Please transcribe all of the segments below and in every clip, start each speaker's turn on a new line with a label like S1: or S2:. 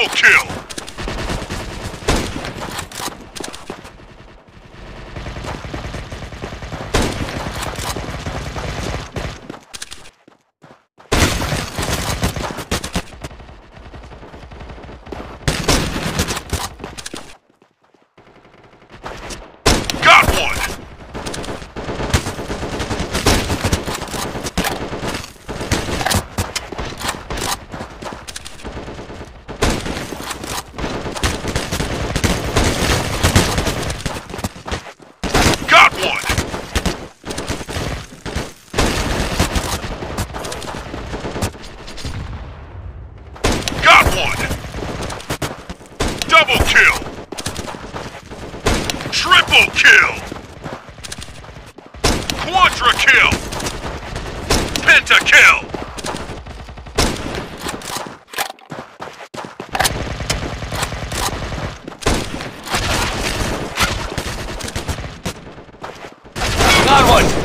S1: Triple kill! Someone!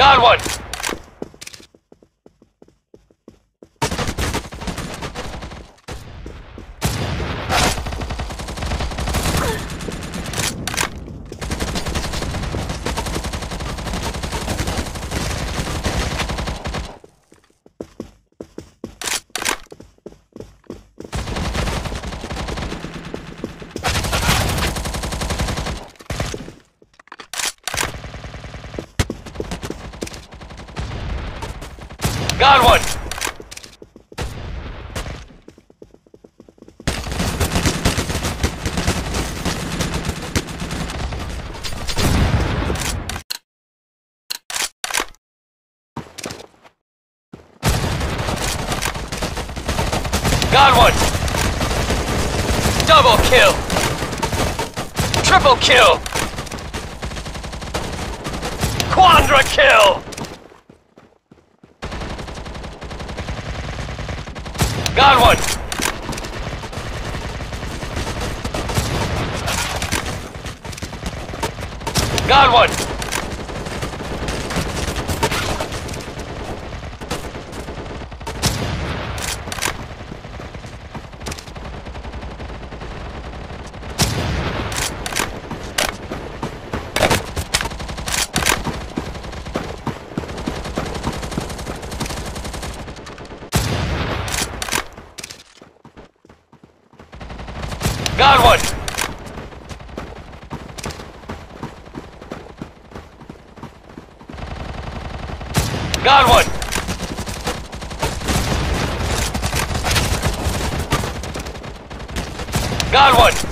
S2: Got one! Got one! Got one! Double kill! Triple kill! Quadra kill! Got one! Got one! Got one! Got one! Got one!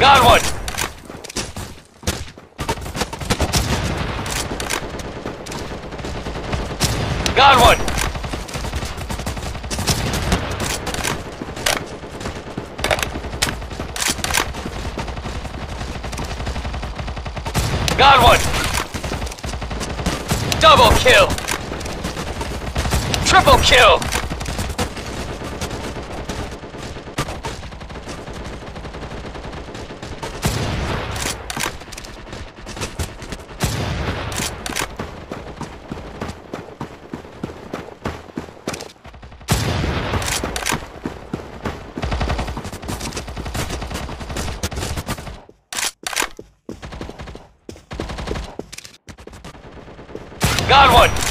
S2: Got one! Got one! Got one! Double kill! Triple kill! Got one!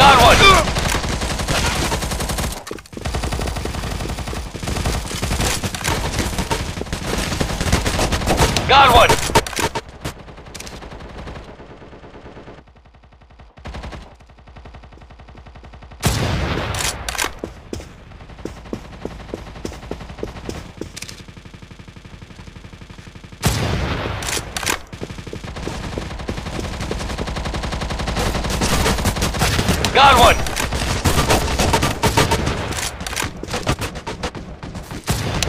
S2: Got one! Got one! Got one!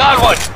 S2: Got one!